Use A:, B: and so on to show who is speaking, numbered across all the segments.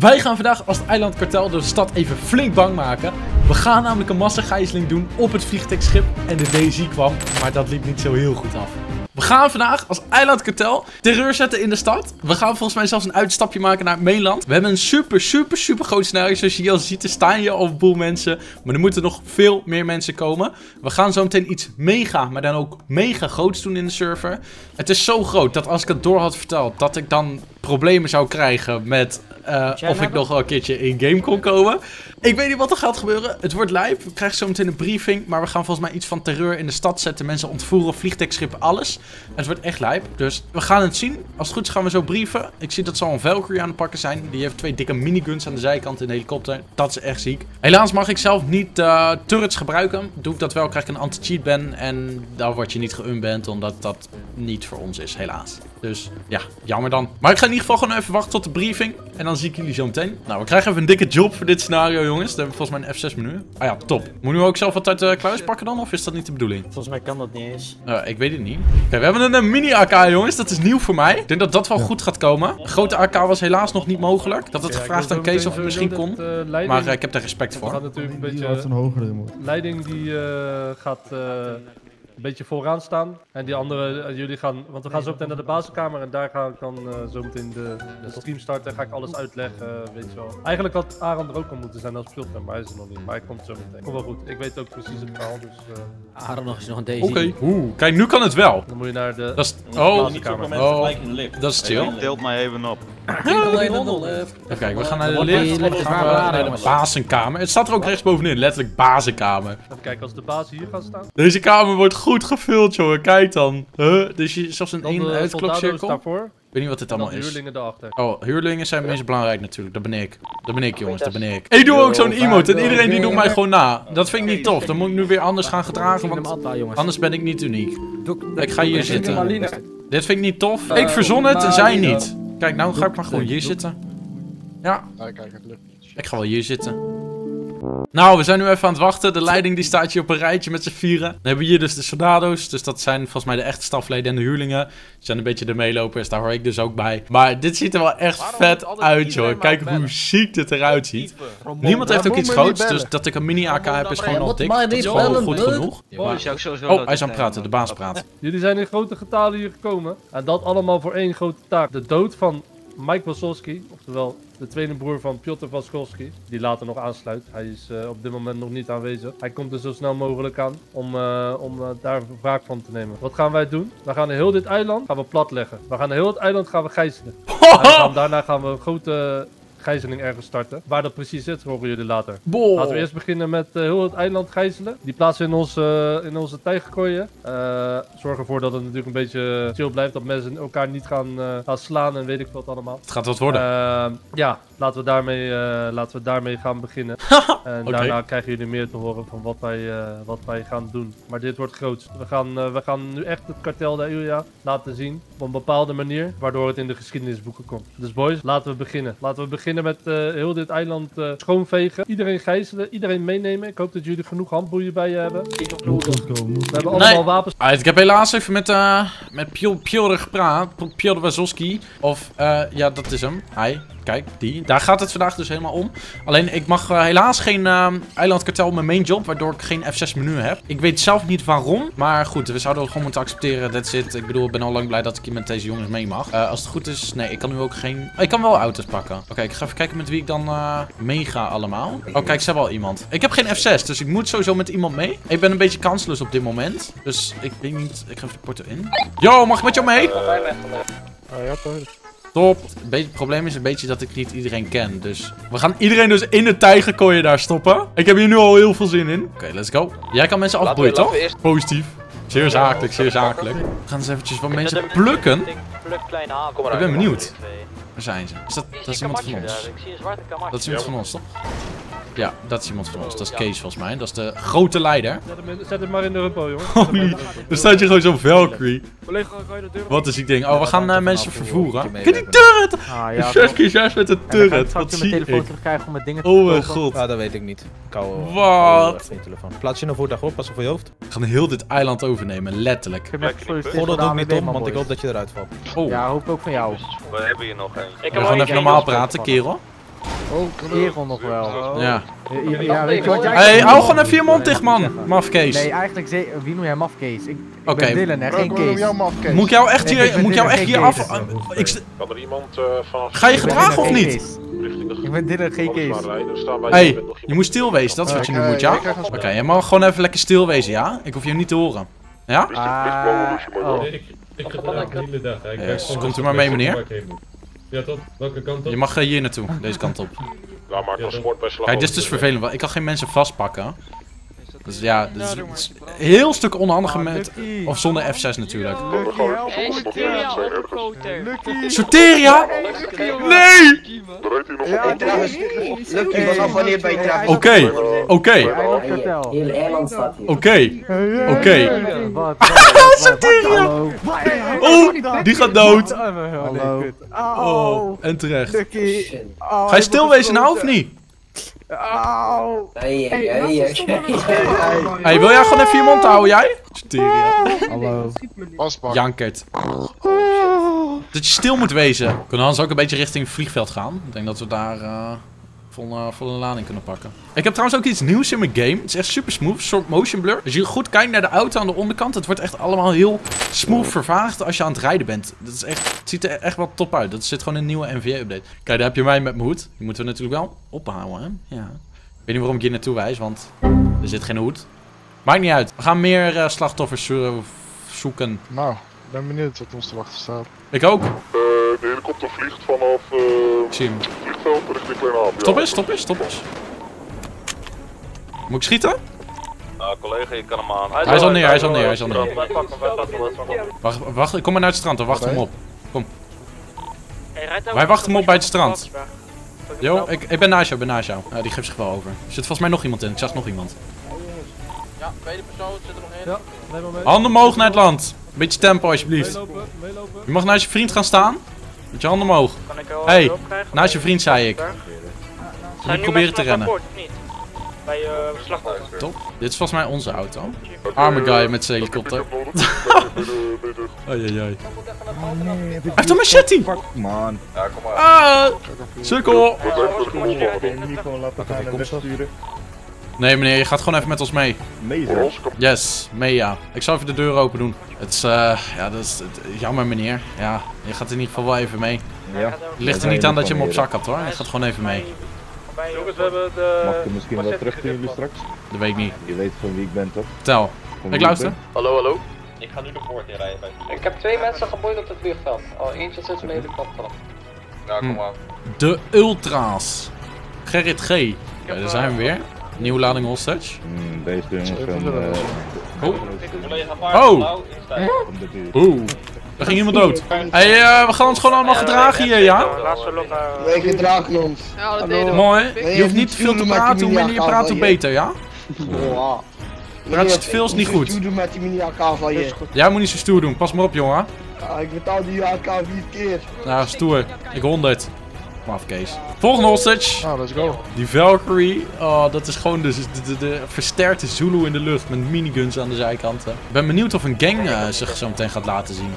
A: Wij gaan vandaag als het eilandkartel de stad even flink bang maken. We gaan namelijk een massagijzeling doen op het vliegtuigschip en de DSI kwam, maar dat liep niet zo heel goed af. We gaan vandaag als eilandkartel terreur zetten in de stad. We gaan volgens mij zelfs een uitstapje maken naar het mainland. We hebben een super, super, super groot scenario. Zoals je hier al ziet, er staan hier al een boel mensen. Maar er moeten nog veel meer mensen komen. We gaan zo meteen iets mega, maar dan ook mega groots doen in de server. Het is zo groot dat als ik het door had verteld, dat ik dan problemen zou krijgen met uh, of ik nog wel een keertje in game kon komen. Ik weet niet wat er gaat gebeuren. Het wordt live. We krijgen zo meteen een briefing. Maar we gaan volgens mij iets van terreur in de stad zetten. Mensen ontvoeren, vliegtuigschip, alles. Het wordt echt live. Dus we gaan het zien. Als het goed is gaan we zo brieven. Ik zie dat ze al een Valkyrie aan het pakken zijn. Die heeft twee dikke miniguns aan de zijkant in de helikopter. Dat is echt ziek. Helaas mag ik zelf niet uh, turrets gebruiken. Doe ik dat wel, krijg ik een anti-cheat ban. En dan word je niet geunband. Omdat dat niet voor ons is, helaas. Dus ja, jammer dan. Maar ik ga in ieder geval gewoon even wachten tot de briefing. En dan zie ik jullie zo meteen. Nou, we krijgen even een dikke job voor dit scenario, jongens. Dan hebben we volgens mij een F6 menu. Ah ja, top. Moet nu ook zelf wat uit de kluis pakken dan? Of is dat niet de bedoeling?
B: Volgens mij kan dat niet eens.
A: Uh, ik weet het niet. Oké, we hebben een, mini-AK, jongens. Dat is nieuw voor mij. Ik denk dat dat wel goed gaat komen. Een grote AK was helaas nog niet mogelijk. Dat het gevraagd aan Kees of het misschien kon. Uh, maar uh, ik heb daar respect voor.
C: gaat natuurlijk een beetje... een hogere Leiding die gaat een beetje vooraan staan. En die andere, eh, jullie gaan, want we gaan zo meteen naar de basiskamer en daar ga ik dan uh, zo meteen de, de stream starten. En ga ik alles uitleggen, weet je wel. Eigenlijk had Aaron er ook al moeten zijn als filter, maar hij is er nog niet. Maar hij komt zo meteen. Komt wel goed. Ik weet ook precies het verhaal, dus...
B: Uh... Aaron nog is nog een deze.
A: Oké. Oeh, kijk, nu kan het wel.
C: Dan moet je naar de
A: dat is, oh. Oh, dat is chill.
D: Hey, deelt mij even op.
A: Even kijken, we gaan naar de lift. We gaan naar de bazenkamer. Het staat er ook rechtsbovenin, letterlijk bazenkamer.
C: Even kijken, als de baas hier gaat staan.
A: Deze kamer wordt goed gevuld, jongen. Kijk dan. Huh? Dus je zelfs een één uitklokcirkel. Ik weet niet wat dit allemaal is.
C: huurlingen erachter.
A: Oh, huurlingen zijn meest belangrijk natuurlijk. Dat ben ik. Dat ben ik, jongens. Dat ben ik. Ik doe ook zo'n emote en iedereen die doet mij gewoon na. Dat vind ik niet tof. Dan moet ik nu weer anders gaan gedragen, want anders ben ik niet uniek. Ik ga hier zitten. Dit vind ik niet tof. Ik verzon het en zij niet. Kijk, nou ga ik maar gewoon hier zitten. Ja. Ik ga wel hier zitten. Nou, we zijn nu even aan het wachten. De leiding die staat hier op een rijtje met z'n vieren. Dan hebben we hier dus de soldado's. Dus dat zijn volgens mij de echte stafleden en de huurlingen. Die zijn een beetje de meelopers. Daar hoor ik dus ook bij. Maar dit ziet er wel echt vet uit, joh. Kijk hoe ziek dit eruit ziet. Niemand heeft ook iets groots. Dus dat ik een mini-AK heb is gewoon al dik. Dat is gewoon goed genoeg. oh, hij is aan het praten. De baas praat.
C: Jullie zijn in grote getalen hier gekomen. En dat allemaal voor één grote taak. De dood van Mike Wasowski, oftewel de tweede broer van Piotr Wasowski, die later nog aansluit. Hij is uh, op dit moment nog niet aanwezig. Hij komt er zo snel mogelijk aan om, uh, om uh, daar wraak van te nemen. Wat gaan wij doen? We gaan heel dit eiland gaan we platleggen. We gaan heel het eiland gaan we gijzelen. gaan, daarna gaan we grote gijzeling ergens starten. Waar dat precies zit, horen jullie later. Laten we eerst beginnen met uh, heel het eiland gijzelen. Die plaatsen in onze, uh, in onze tijgerkooien. Uh, zorg ervoor dat het natuurlijk een beetje chill blijft. Dat mensen elkaar niet gaan, gaan slaan en weet ik wat allemaal.
A: Het gaat wat worden.
C: ja, laten we daarmee, laten we daarmee gaan beginnen. en daarna krijgen jullie meer te horen van wat wij, wat wij gaan doen. Maar dit wordt groot. We gaan, we gaan nu echt het kartel de Ilja laten zien. Op een bepaalde manier. Waardoor het in de geschiedenisboeken komt. Dus boys, laten we beginnen. Laten we beginnen met uh, heel dit eiland uh, schoonvegen. Iedereen gijzelen, iedereen meenemen. Ik hoop dat jullie genoeg handboeien bij je hebben. We hebben allemaal wapens.
A: Ah, ik heb helaas even met, uh, met Piotr gepraat. Piotr Wazowski. Of, ja, dat is hem. Hi. Kijk, die. Daar gaat het vandaag dus helemaal om. Alleen, ik mag uh, helaas geen uh, eilandkartel mijn main job, waardoor ik geen F6 menu heb. Ik weet zelf niet waarom, maar goed, we zouden het gewoon moeten accepteren. That's it. Ik bedoel, ik ben al lang blij dat ik hier met deze jongens mee mag. Uh, als het goed is, nee, ik kan nu ook geen... Oh, ik kan wel auto's pakken. Oké, okay, ik ga even kijken met wie ik dan meega allemaal. Oh, kijk, ze hebben al iemand. Ik heb geen F6, dus ik moet sowieso met iemand mee. Ik ben een beetje kansloos op dit moment. Dus ik weet niet... Ik ga even de porto in. Yo, mag ik met jou mee? ja, toch. Top. Het probleem is een beetje dat ik niet iedereen ken. Dus we gaan iedereen dus in de tijgerkooien daar stoppen. Ik heb hier nu al heel veel zin in. Oké, let's go. Jij kan mensen afboeien, toch? Positief. Zeer zakelijk, zeer zakelijk. We gaan eens eventjes wat mensen plukken. Ik ben benieuwd. Waar zijn ze? Is dat, dat is iemand van ons? Dat is iemand van ons, toch? Ja, dat is iemand van ons. Dat is Kees volgens mij. Dat is de grote leider.
C: Zet hem maar in de rumpo, jongen.
A: Holy, er staat je gewoon zo'n Valkyrie. Wat is die ding? Oh, we gaan uh, mensen vervoeren. Kijk die turret! Ah, ja, 6 keer 6 met een turret. Wat zie ik? telefoon
B: krijgen om met dingen te
A: Oh mijn god.
B: Ja, dat weet ik niet.
A: Wat?
B: Telefoon. Plaats je een voertuig op, pas op voor je hoofd.
A: We gaan heel dit eiland overnemen, letterlijk.
B: Gordel doe niet om, want ik hoop dat je eruit valt.
C: Oh. Ja, hoop ook van jou.
D: We hebben hier nog één.
A: Ik kan gewoon even normaal praten, kerel.
D: Oh,
E: Egon nog wel.
A: Ja.
E: Ja, ja, weet je wat jij...
A: Hé, hou gewoon even je mond dicht, man. Mafkees.
E: Nee, eigenlijk, ze- wie noem jij mafkees? Ik, ik
A: Oké.
E: ben Dylan, hè, geen Kees.
A: Moet ik jou echt
E: Nee,
A: hier,
E: ben
A: moet ik jou echt hier af... Ik
F: Kan er iemand eh, vanaf...
A: Ga je gedragen of niet?
E: Ik ben Dylan, geen Kees.
A: Hé, je moet stil wezen, dat is wat je nu moet, ja? Oké, je mag gewoon even lekker stil wezen, ja? Ik hoef je niet te horen. Ja?
E: Ah, oh.
G: Ik, ik gedraag de hele dag. gewoon
A: komt u
G: dus
A: maar mee, meneer.
G: Ik. Ja toch? Welke kant op?
A: Je mag eh, hier naartoe, deze kant op.
F: Een sport bij slag.
A: Kijk, dit is dus vervelend, want ik kan geen mensen vastpakken. Dus ja, het is een heel stuk onhandiger met...
E: Lucky.
A: Of zonder F6 natuurlijk.
H: Soteria!
A: Nee!
I: Lucky, ben je trouwens?
A: Oké, oké, oké. Oké.
E: Hallo.
A: Oh, die gaat dood.
E: Hallo.
A: Oh, en terecht.
E: Oh,
A: Ga je stil wezen nou of niet?
E: Auw.
A: Hey, wil jij gewoon even je mond houden, jij?
E: Hallo.
D: Paspak.
A: Jankert. Dat je stil moet wezen. Kunnen we anders ook een beetje richting het vliegveld gaan? Ik denk dat we daar eh eh, volle lading kunnen pakken. Ik heb trouwens ook iets nieuws in mijn game. Het is echt super smooth. Soort motion blur. Als je goed kijkt naar de auto aan de onderkant. Het wordt echt allemaal heel smooth vervaagd als je aan het rijden bent. Dat is echt, het ziet er echt wel top uit. Dat zit gewoon in een nieuwe NVA-update. Kijk, daar heb je mij met mijn hoed. Die moeten we natuurlijk wel ophouden, hè? Ja. Ik weet niet waarom ik hier naartoe wijs, want er zit geen hoed. Maakt niet uit. We gaan meer eh, slachtoffers zoeken.
D: Nou, ben benieuwd wat ons te wachten staat.
A: Ik ook.
F: de helikopter vliegt vanaf eh,
A: Ik zie hem.
F: het vliegveld richting Kleinhaven.
A: Stop eens, stop eens, stop eens. Moet ik schieten?
F: Nou, collega, je kan hem aan.
A: Hij is al neer, hij is al neer, hij is al neer. Wacht, wacht, kom maar naar het strand, dan wacht
D: Oké.
A: hem op.
H: Hey, rijd
A: Wij wachten hem op bij het strand. Yo, ik, ik ben naast jou, ik ben naast jou. Ja, die geeft zich wel over. Er zit volgens mij nog iemand in, ik zag nog iemand.
B: Ja, tweede persoon zit er nog in.
C: Ja, neem maar mee.
A: Handen omhoog naar het land. Beetje tempo alsjeblieft.
C: Meelopen, meelopen.
A: Je mag naast je vriend gaan staan. Met je handen omhoog.
H: Kan ik wel
A: Hey,
H: krijgen?
A: Naast je vriend zei ik.
H: Zijn nu
A: proberen te rennen.
H: niet? Bij eh slachtoffers.
A: Top. Dit is volgens mij onze auto. Arme guy met zijn helikopter. Ai, ai, ai. Hij heeft een machete!
F: Ja, kom maar.
A: Ah! Sukkel! Nee meneer, je gaat gewoon even met ons mee. Yes, mee ja. Ik zal even de deur open doen. Het is, eh, ja, dat is het- jammer meneer. Ja, je gaat in ieder geval wel even mee.
H: Ja.
A: Het ligt er niet aan dat je hem op zak hebt hoor. Je gaat gewoon even mee.
H: Jongens, we hebben de...
J: Mag ik hem misschien wel terug zien jullie straks?
A: Dat weet ik niet.
J: Je weet van wie ik ben toch?
A: Tel. Ik luister.
F: Hallo, hallo.
B: Ik ga nu de poort in rijden.
I: Ik heb twee mensen geboeid op het vliegveld. Al eentje zit in de helikopter.
F: Ja, kom
A: Hm.
F: maar.
A: De Ultra's. Gerrit G. Ja, daar zijn we weer. Nieuwe lading hostage.
J: Hmm, deze jongens van,
D: verder.
J: eh,
A: Oh. Oh. Oeh. Er ging iemand dood. Hey, eh, we gaan ons gewoon allemaal gedragen hier, ja?
I: Wij gedragen ons.
H: Ja, dat we.
A: Mooi. Je hoeft niet te veel te praten. Hoe minder je praat, hoe beter, ja? Praat je te veel is niet goed.
I: Doe met die mini-AK van je.
A: Jij moet niet zo stoer doen. Pas maar op, jongen.
I: Ja, ik betaal die AK vier keer.
A: Nou, stoer. Ik 100. Volgende hostage.
D: Nou, let's go.
A: Die Valkyrie. Oh, dat is gewoon de, de, de, de versterkte Zulu in de lucht. Met miniguns aan de zijkanten. Ik ben benieuwd of een gang eh, zich zo meteen gaat laten zien.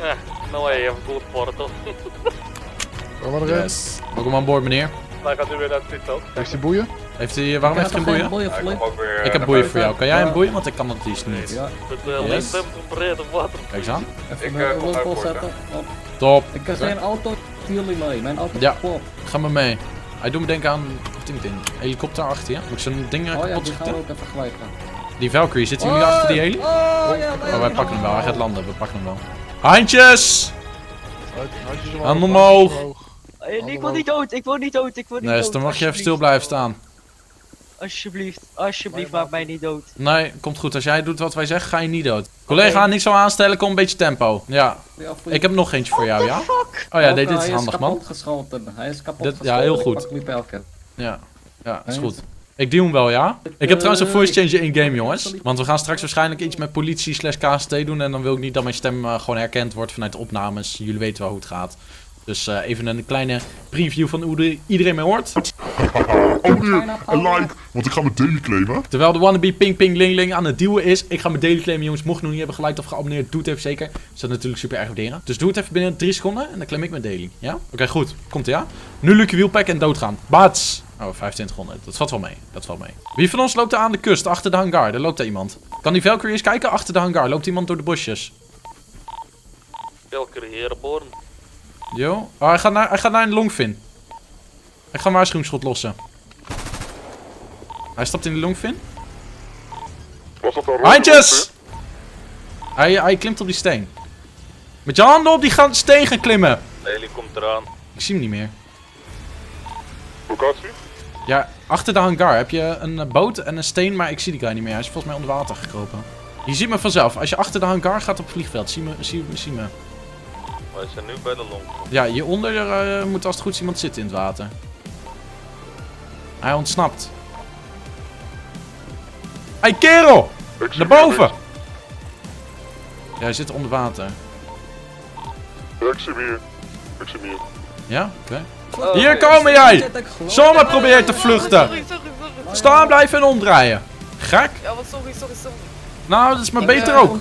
H: Nou, hey, even goed voor toch?
D: Kom maar erin.
A: Yes. Welkom aan boord, meneer.
H: Wij gaan nu weer naar het vliegveld.
D: Heeft hij boeien?
A: Heeft hij, waarom heeft hij geen boeien?
F: Ja, ik weer
A: heb
F: naar
A: boeien voor jou. Kan jij een boeien? Want ik kan dat liefst niet.
H: Uh,
A: Yes. Kijk eens aan.
F: Ik eh, kom uit.
A: Top.
K: Ik kan zijn auto jullie mee. Mijn auto
A: Ja. Ga maar mee. Hij doet me denken aan... Ding, ding. Helikopter achter je. Moet ik zo'n ding
K: Oh ja,
A: kapot
K: die gaan ook even gelijk gaan.
A: Die Valkyrie. Zitten jullie achter die heli?
K: Oh, ja,
A: Oh, wij pakken hem wel. Hij gaat landen. We pakken hem wel. Handjes!
D: Hand- omhoog.
I: Ik wil niet dood, ik wil niet dood, ik wil niet
A: Nee,
I: dood.
A: dus dan mag je even stil blijven staan.
I: Alsjeblieft, alsjeblieft, maak mij niet dood.
A: Nee, komt goed. Als jij doet wat wij zeggen, ga je niet dood. Collega, niet zo aanstellen. Kom een beetje tempo. Ja. Ik heb nog eentje voor jou, ja? Oh ja, nee, dit is
K: Hij
A: handig, man.
K: kapot geschoten. Hij is kapot
A: Dit- ja,
K: geschoten.
A: heel goed. Ja. Ja, is goed. Ik duw hem wel, ja? Ik heb trouwens een voice changer in-game, jongens. Want we gaan straks waarschijnlijk iets met politie slash KST doen. En dan wil ik niet dat mijn stem eh, gewoon herkend wordt vanuit de opnames. Jullie weten wel hoe het gaat. Dus eh, even een kleine preview van hoe de, iedereen mij hoort.
L: En like, want ik ga mijn daily claimen.
A: Terwijl de wannabe ping ping ling ling aan het duwen is. Ik ga mijn daily claimen jongens. Mocht je nog niet hebben geliked of geabonneerd, doe het even zeker. Dat zou natuurlijk super erg waarderen. Dus doe het even binnen 3 seconden en dan claim ik mijn daily. Ja? Oké, goed. Komt ie ja? Nu Lucky Wheelpack en doodgaan. Bats! Oh, 2500. Dat valt wel mee. Dat valt mee. Wie van ons loopt er aan de kust, achter de hangar? Er loopt er iemand. Kan die Valkyrie eens kijken? Achter de hangar. Loopt iemand door de bosjes?
H: Welke Herenborn.
A: Jo. Oh, hij gaat naar, hij gaat naar een longfin. Ik ga een waarschuwingsschot lossen. Hij stapt in de longfin.
L: Was dat een
A: Handjes! Hij, hij klimt op die steen. Met je handen op die gaan, steen gaan klimmen.
H: Lely komt eraan.
A: Ik zie hem niet meer.
L: Locatie?
A: Ja, achter de hangar heb je een eh, boot en een steen, maar ik zie die guy niet meer. Hij is volgens mij onder water gekropen. Je ziet me vanzelf. Als je achter de hangar gaat op het vliegveld, zie me, zie, zie me.
H: Wij zijn nu bij de long.
A: Ja, hieronder eh, moet als het goed is iemand zitten in het water. Hij ontsnapt. Hé, hey, kerel! Naar boven! Ja, hij zit onder water.
L: Ik zie hem hier. Ik zie hem hier.
A: Ja? Oké. Hier komen jij! Zomaar probeer je te vluchten!
M: Sorry, sorry, sorry.
A: Staan blijven en omdraaien. Gek?
M: Ja, wat sorry, sorry, sorry.
A: Nou, dat is maar beter ook.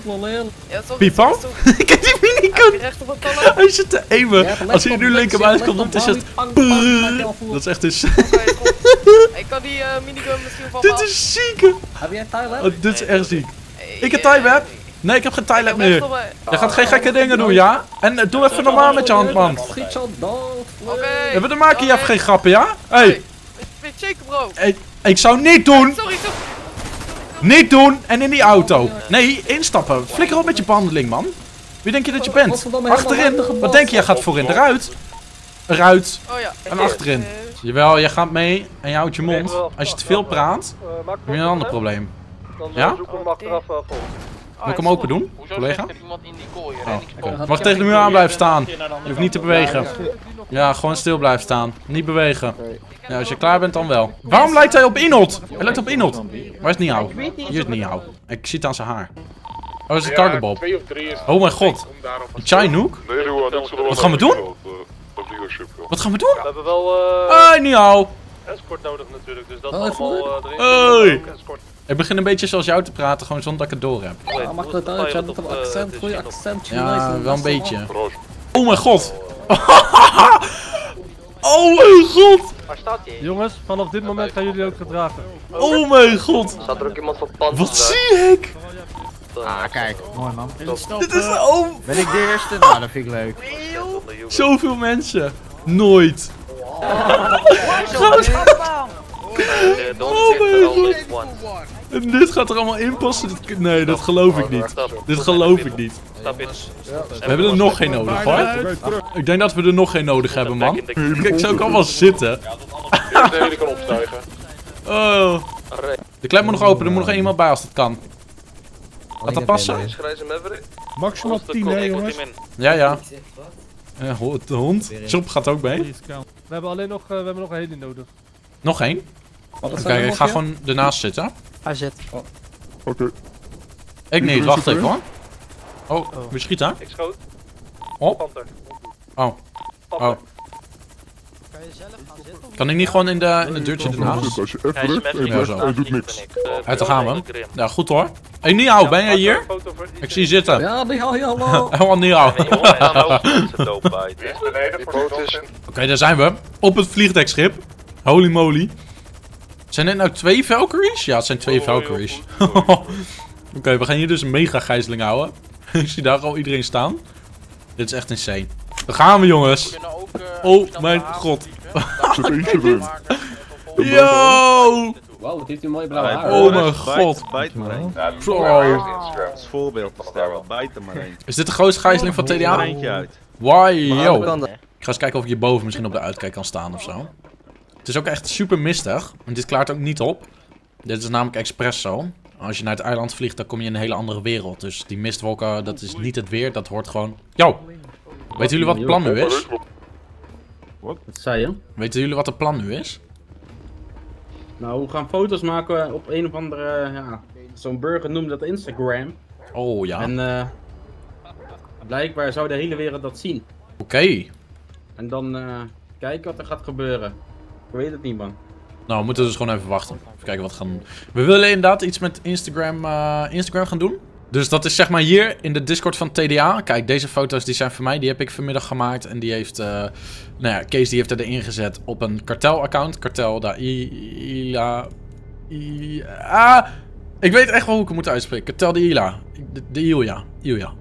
M: Ja, sorry.
A: Pipo? Ik heb die minicon! Hij zit te eeuwen. Als hij nu linkerbuiten komt, dan is het... Dat is echt een...
M: Ik kan die eh minigun misschien van
A: Dit is ziek!
K: Heb jij Thailand?
A: Oh, dit is echt ziek. Ik heb tie Nee, ik heb geen tie meer. Je gaat geen gekke dingen doen, ja? En eh, doe even normaal met je hand, man.
K: Schiet zo dood.
A: Dan maak je even geen grappen, ja? Hé, hey,
M: Weet zeker, bro.
A: ik zou niet doen. Niet doen en in die auto. Nee, instappen. Flikker op met je behandeling, man. Wie denk je dat je bent? Achterin. Wat denk je? Jij gaat voorin eruit. Eruit.
M: Oh ja.
A: En achterin. Jawel, je gaat mee en je houdt je mond. Als je te veel praat, heb je een ander probleem.
C: Dan
A: Ja? Moet ik hem open doen,
B: Hoezo
A: collega?
B: iemand in die kooi?
A: Oh. Mag tegen de muur aan blijven staan. Je hoeft niet te bewegen. Ja, gewoon stil blijven staan. Niet bewegen. Ja, als je klaar bent, dan wel. Waarom lijkt hij op Inot? Hij lijkt op Inot. Waar is Niao? Hier is Niao. Ik zie het aan zijn haar. Oh, dat is een cargo bob. Oh mijn god. Een Chinook? Wat gaan we doen?
L: Ja.
A: Wat gaan we doen?
C: We hebben wel eh
A: Hey Niao.
C: escort nodig natuurlijk, dus dat
K: Oh,
C: allemaal
K: even
C: eh, erin.
A: Hey. Ik begin een beetje zoals jou te praten, gewoon zonder dat ik het door heb.
K: Ja, maakt het uit. Je hebt een accent, goede accent.
A: Ja, wel een beetje. Oh mijn god. Oh mijn god.
B: Waar staat hij?
C: Jongens, vanaf dit moment gaan jullie ook gedragen.
A: Oh mijn god.
B: Staat er ook iemand van pand?
A: Wat zie ik?
E: Ah, kijk. Mooi man.
A: Dit is oh,
E: Ben ik de eerste? Nou, dat vind ik leuk.
A: zoveel mensen. Nooit.
H: Don't
A: mijn
H: all this one.
A: En dit gaat er allemaal in passen? Nee, dat geloof ik niet. Dit geloof ik niet. We hebben er nog geen nodig hoor. Ik denk dat we er nog geen nodig hebben man. Kijk, zo kan wel zitten.
L: Hele kan opstijgen.
A: Oh. De klep moet nog open, er moet nog één iemand bij als dat kan. Gaat dat passen?
G: Maximaal 10 hè jongens.
A: Ja, ja. Eh, ho- de hond. Job gaat ook mee.
C: We hebben alleen nog, eh, we hebben nog een heli nodig.
A: Nog één. Kijk, ik ga gewoon ernaast zitten.
E: Hij zit.
L: Oké.
A: Ik niet, wacht even hoor. Oh, wie schiet daar?
C: Ik schoot.
A: Op?
C: Panther.
A: Oh. Oh. Kan ik niet gewoon in de, in de deurtje ernaast?
L: Als je even
H: Grijze
L: drukt en.
A: Ja,
L: je
A: zo.
L: hij doet niks.
A: Uit, daar gaan we. Ja, goed hoor. Hé, Niao, ben jij hier? Ik zie je zitten.
K: Ja, hou je hallo.
A: Helemaal Niao. Oké, daar zijn we. Op het vliegdekschip. Holy moly. Zijn dit nou twee Valkyries? Ja, het zijn twee Valkyries. Oké, we gaan hier dus een mega gijzeling houden. Ik zie daar al iedereen staan. Dit is echt insane. Daar gaan we, jongens. Oh mijn god.
L: eentje erin.
A: Yo!
K: Wow, wat heeft hij mooi blauwe haar.
A: Oh mijn god.
F: Bijt maar één.
A: Zo.
F: Als voorbeeld te stellen, bijt er maar één.
A: Is dit de grootste gijzeling van TDA? Why, yo. Ik ga eens kijken of ik hierboven misschien op de uitkijk kan staan of zo. Het is ook echt super mistig. En dit klaart ook niet op. Dit is namelijk expres zo. Als je naar het eiland vliegt, dan kom je in een hele andere wereld. Dus die mistwolken, dat is niet het weer. Dat hoort gewoon... Yo! Weten jullie wat het plan nu is?
N: Wat zei je?
A: Weten jullie wat het plan nu is?
N: Nou, we gaan foto's maken op een of andere, ja, zo'n burger noemt dat Instagram.
A: Oh ja.
N: En eh blijkbaar zou de hele wereld dat zien.
A: Oké.
N: En dan eh, kijken wat er gaat gebeuren. Ik weet het niet, man.
A: Nou, we moeten dus gewoon even wachten. Even kijken wat we gaan doen. We willen inderdaad iets met Instagram, eh, Instagram gaan doen. Dus dat is zeg maar hier in de Discord van TDA. Kijk, deze foto's die zijn van mij. Die heb ik vanmiddag gemaakt. En die heeft, eh, nou ja, Kees die heeft er erin gezet op een kartel-account. Kartel, daar, Ila... Ah, ik weet echt wel hoe ik het moet uitspreken. Kartel de Ila. De, de Ilja.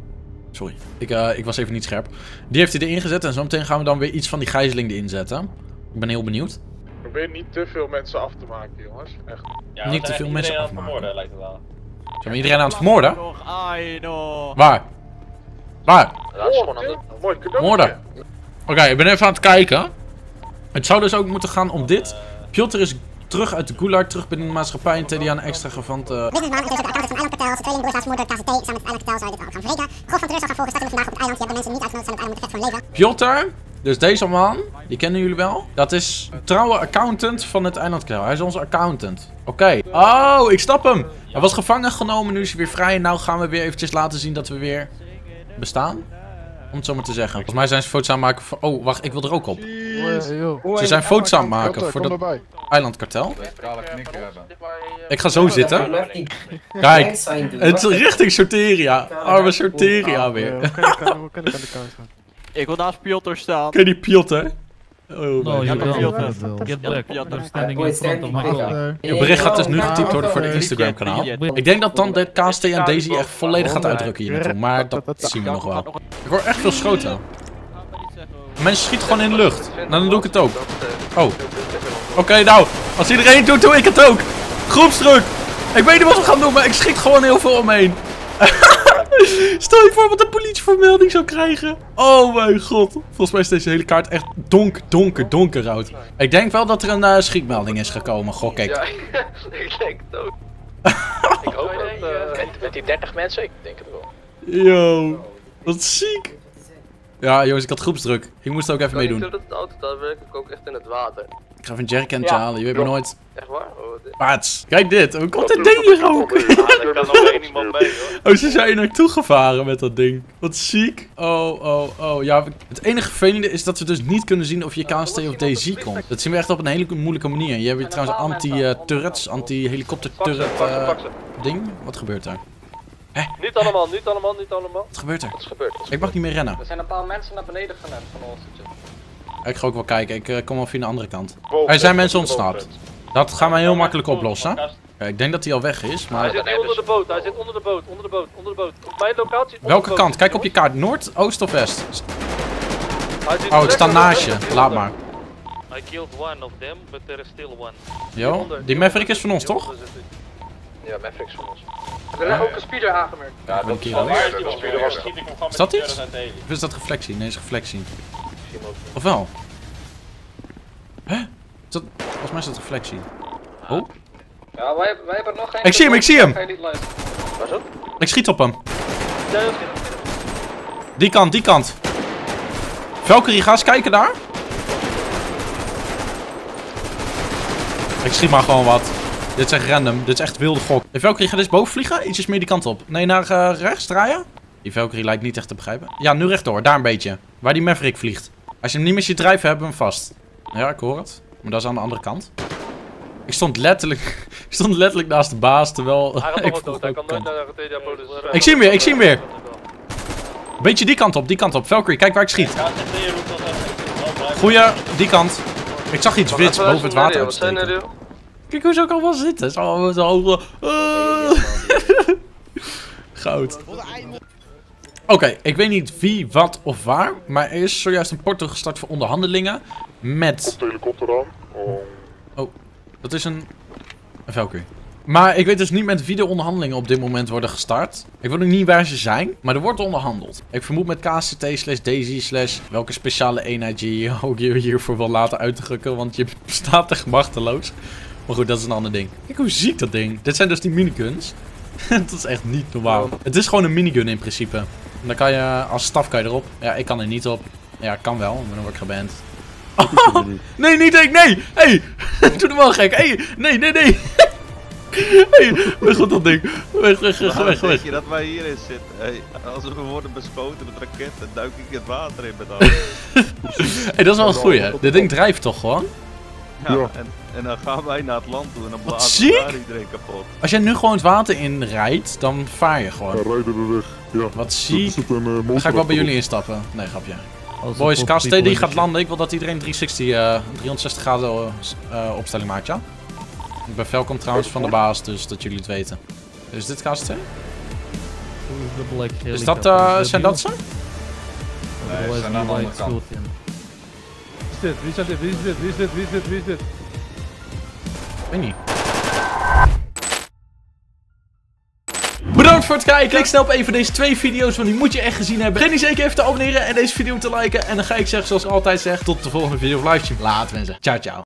A: Sorry, ik, eh, ik was even niet scherp. Die heeft hij erin gezet en zometeen gaan we dan weer iets van die gijzeling erin zetten. Ik ben heel benieuwd.
D: Probeer niet te veel mensen af te maken, jongens. Echt.
A: niet te veel mensen afmaken.
H: Vermoorden, lijkt het wel.
A: Zijn we iedereen aan het vermoorden? Waar? Waar?
B: Dat is gewoon aan de...
D: Mooi.
A: Moorden. Oké, ik ben even aan het kijken. Het zou dus ook moeten gaan om dit. Piotr is terug uit de gulag, terug binnen de maatschappij en een extra gevant. eh,
O: Businessman is de account van Eiland Kartel. Zijn tweelingbroer is moeder KCT. Samen met het Eiland Kartel zou je dit wel gaan vergeten. Grof van terug gaan volgen we vandaag op het eiland. Je hebt de mensen niet uitgenodigd zijn op het eiland met recht van leven.
A: Piotr, dus deze man, die kennen jullie wel. Dat is trouwe accountant van het Eiland Kartel. Hij is onze accountant. Oké. Oh, ik snap hem. Hij was gevangen genomen, nu is hij weer vrij. En nou gaan we weer eventjes laten zien dat we weer bestaan. Om het zo maar te zeggen. Volgens mij zijn ze foto's aan het maken voor... Oh, wacht, ik wil er ook op. Ze zijn foto's aan het maken
D: Piotr,
A: voor dat eilandkartel. Ik ga zo zitten. Kijk, het is richting Sorteria. Arme Sorteria weer.
E: Ik wil naast Piotr staan.
A: Ken je die Piotr? Oh,
C: No,
A: God.
C: don't. Get back.
E: Piotr.
C: Standing in front of my car.
A: Je bericht gaat dus nu getypt worden voor de Instagram kanaal. Ik denk dat dan de KST en Daisy echt volledig gaat uitdrukken hier naartoe. Maar dat zien we nog wel. Ik hoor echt veel schoten. Mensen schieten gewoon in de lucht. Nou, dan doe ik het ook. Oh. Oké, nou. Als iedereen het doet, doe ik het ook. Groepsdruk. Ik weet niet wat we gaan doen, maar ik schiet gewoon heel veel omheen. Stel je voor wat een politievermelding zou krijgen. Oh mijn god. Volgens mij is deze hele kaart echt donker, donker, donkerrood. Ik denk wel dat er een eh, schietmelding is gekomen, gok ik.
B: Ja, ik denk het ook. ik hoop dat... eh, met, met die 30 mensen, ik denk het wel.
A: Yo, wat ziek. Ja, jongens, ik had groepsdruk. Ik moest er ook even
B: Ik
A: meedoen.
B: dat het auto staat, werk ik ook echt in het water.
A: Ik ga even een jerrycantje halen. Je weet maar nooit.
B: Echt waar? Oh, dit-
A: Paats. Kijk dit. Hoe komt dit ding hier ook?
H: Er kan nog één iemand mee hoor.
A: Oh, ze zijn hier naartoe gevaren met dat ding. Wat ziek. Oh, oh, oh. Ja, het enige vervelende is dat we dus niet kunnen zien of je KST of DZ komt. Dat zien we echt op een hele moeilijke manier. Je hebt hier trouwens anti-turrets, anti-helikopter-turret eh, ding. Wat gebeurt er?
C: Niet allemaal, niet allemaal, niet allemaal.
A: Wat gebeurt er?
B: Wat is gebeurd? Wat is
A: Ik mag niet meer rennen.
I: Er zijn een paar mensen naar beneden genet van ons.
A: Ik ga ook wel kijken. Ik eh, kom wel via de andere kant. Er zijn mensen ontsnapt. Dat gaan wij heel makkelijk oplossen. Ja, ik denk dat hij al weg is,
C: Hij
A: maar...
C: zit hier onder de boot, hij zit onder de boot, onder de boot, onder de boot. Op mijn locatie. onder
A: Welke
C: de boot.
A: kant? Kijk op je kaart. Noord, oost of west?
C: Hij zit
A: Oh, ik sta naast je. Laat maar.
H: I killed one of them, but there is still one.
A: Yo, die Maverick is van ons, toch?
B: Ja, Mavericks van ons.
I: Er is ook een speeder aangemerkt.
A: Ja, dat is
H: wel waar, die
F: speeder was
H: schiet ik hem gewoon
A: Is dat
H: de
A: iets? Of is dat reflectie? Nee, is reflectie. Of wel? Hè? Is dat... Volgens mij is dat reflectie. Oh,
I: Ja, wij, wij hebben nog geen...
A: Ik zie hem, ik zie hem.
B: Waar zo?
A: ik schiet op hem. Die kant, die kant. Valkyrie, ga eens kijken daar. Ik schiet maar gewoon wat. Dit is echt random. Dit is echt wilde gok. Hey, Valkyrie, ga eens boven vliegen. Ietsjes meer die kant op. Nee, naar eh, rechts draaien. Die Valkyrie lijkt niet echt te begrijpen. Ja, nu rechtdoor. Daar een beetje. Waar die Maverick vliegt. Als je hem niet meer ziet drijven, hebben we hem vast. Ja, ik hoor het. Maar dat is aan de andere kant. Ik stond letterlijk, ik stond letterlijk naast de baas, terwijl
C: gaat
A: ik
C: dood, hij
A: vroeg
C: kan nooit naar de.
A: Ik zie hem weer, ik zie hem weer. Beetje die kant op, die kant op. Valkyrie, kijk waar ik schiet. Goeie, die kant. Ik zag iets wits boven het water
B: er,
A: uitsteken. Kijk hoe ze ook al wel zitten. Zo, zo, uh. Goud. Oké, ik weet niet wie, wat of waar. Maar er is zojuist een porto gestart voor onderhandelingen. Met...
L: De helikopter aan. Oh.
A: Dat is een... Een Valkyrie. Maar ik weet dus niet met wie de onderhandelingen op dit moment worden gestart. Ik weet ook niet waar ze zijn, maar er wordt onderhandeld. Ik vermoed met KCT slash Daisy slash welke speciale eenheid je je ook hier- hiervoor wil laten uitdrukken. Want je staat echt machteloos. Maar goed, dat is een ander ding. Kijk hoe ziek dat ding. Dit zijn dus die miniguns. dat is echt niet normaal. Het is gewoon een minigun in principe. En dan kan je, als staf kan je erop. Ja, ik kan er niet op. Ja, kan wel, maar dan word ik geband. nee, niet ik, nee! Hey! Doe hem wel gek. Hey! Nee, nee, nee! hey, weg dat ding. Weg, weg, weg, weg,
F: je dat wij hierin zitten? Hey, als we worden beschoten met raketten, duik ik het water in met alles.
A: hey, dat is wel een goeie. hè. Dit ding drijft toch gewoon?
F: Ja, En, en dan gaan wij naar het land toe en dan blazen we daar iedereen kapot.
A: Als jij nu gewoon het water in rijdt, dan vaar je gewoon.
L: rijden we weg. Ja.
A: Wat ziek.
L: Zit een, eh,
A: Dan ga ik wel bij jullie instappen. Nee, grapje.
C: Als
A: Boys, KST die gaat
C: de
A: landen. Ik wil dat iedereen 360, eh 360 graden eh, opstelling maakt, ja? Ik ben Falcon trouwens van de baas, dus dat jullie het weten. Is dit KST?
C: X
A: Is dat, eh, zijn dat ze?
C: Nee,
P: ze zijn aan de andere kant.
C: Wie is dit? Wie is dit? Wie is dit? Wie is dit? Wie is dit? Wie is dit?
A: Bedankt voor het kijken. Klik snel op een van deze twee video's, want die moet je echt gezien hebben. Vergeet niet zeker even te abonneren en deze video te liken. En dan ga ik zeggen zoals altijd zeg, tot de volgende video of livestream. Laat mensen. Ciao, ciao.